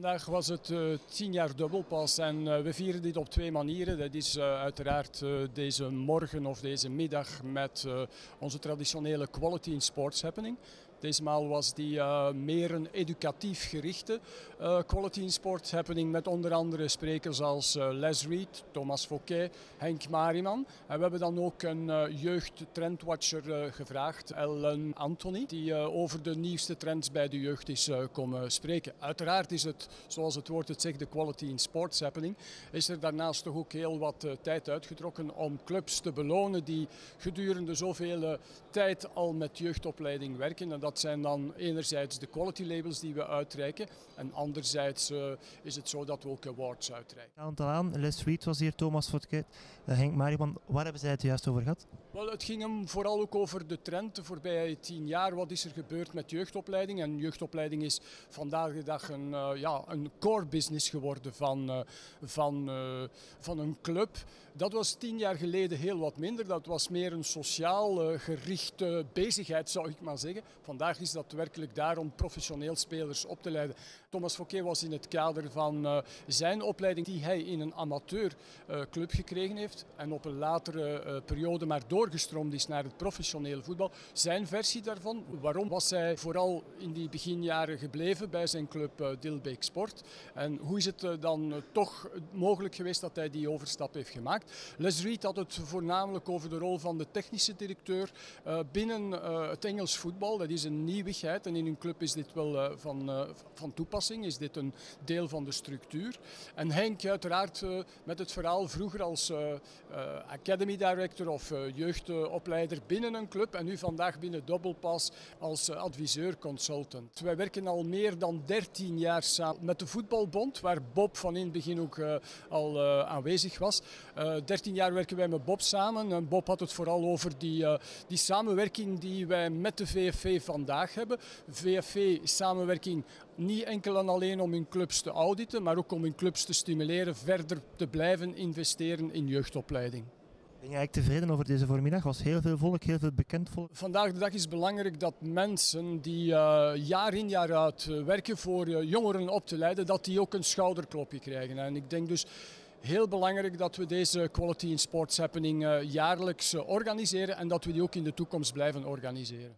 Vandaag was het uh, tien jaar dubbelpas en uh, we vieren dit op twee manieren. Dat is uh, uiteraard deze morgen of deze middag met onze traditionele Quality in Sports Happening. Deze maal was die uh, meer een educatief gerichte uh, Quality in Sport happening met onder andere sprekers als uh, Les Reed, Thomas Fouquet, Henk Mariman. En we hebben dan ook een jeugd-trendwatcher gevraagd, Ellen Anthony, die over de nieuwste trends bij de jeugd is komen spreken. Uiteraard is het, zoals het woord het zegt, de Quality in Sports happening. Is er daarnaast toch ook heel wat tijd uitgetrokken om clubs te belonen die gedurende zoveel tijd al met jeugdopleiding werken. En zijn dan enerzijds de quality labels die we uitreiken en anderzijds uh, is het zo dat we ook awards uitreiken. Aantal aan, Les Reed was hier, Thomas Fotket, uh, Henk Mariman. Waar hebben zij het juist over gehad? Wel, het ging hem vooral ook over de trend de voorbije tien jaar. Wat is er gebeurd met jeugdopleiding? En jeugdopleiding is vandaag de dag een, uh, ja, een core business geworden van, van, van een club. Dat was tien jaar geleden heel wat minder. Dat was meer een sociaal gerichte bezigheid, zou ik maar zeggen. Vandaag is dat werkelijk daar om professioneel spelers op te leiden. Thomas Fouquet was in het kader van uh, zijn opleiding die hij in een amateurclub uh, gekregen heeft en op een latere uh, periode maar doorgestroomd is naar het professionele voetbal. Zijn versie daarvan, waarom was hij vooral in die beginjaren gebleven bij zijn club Dilbeek Sport en hoe is het dan toch mogelijk geweest dat hij die overstap heeft gemaakt? Les Reed had het voornamelijk over de rol van de technische directeur binnen het Engels voetbal. Dat is een nieuwigheid en in een club is dit wel uh, van, uh, van toepassing, is dit een deel van de structuur. En Henk uiteraard uh, met het verhaal vroeger als academy director of jeugdopleider binnen een club en nu vandaag binnen Doublepass als adviseur consultant. Wij werken al meer dan 13 jaar samen met de voetbalbond, waar Bob van in het begin ook al aanwezig was. 13 jaar werken wij met Bob samen en Bob had het vooral over die, die samenwerking die wij met de VFV vandaag hebben. VFV samenwerking niet enkel en alleen om hun clubs te auditen, maar ook om hun clubs te stimuleren verder te blijven investeren in jeugdopleiding. Ben je eigenlijk tevreden over deze voormiddag? Was heel veel volk, heel veel bekend volk? Vandaag de dag is belangrijk dat mensen die uh, jaar in jaar uit werken voor uh, jongeren op te leiden, dat die ook een schouderklopje krijgen. En ik denk dus heel belangrijk dat we deze Quality in Sports Happening uh, jaarlijks organiseren en dat we die ook in de toekomst blijven organiseren.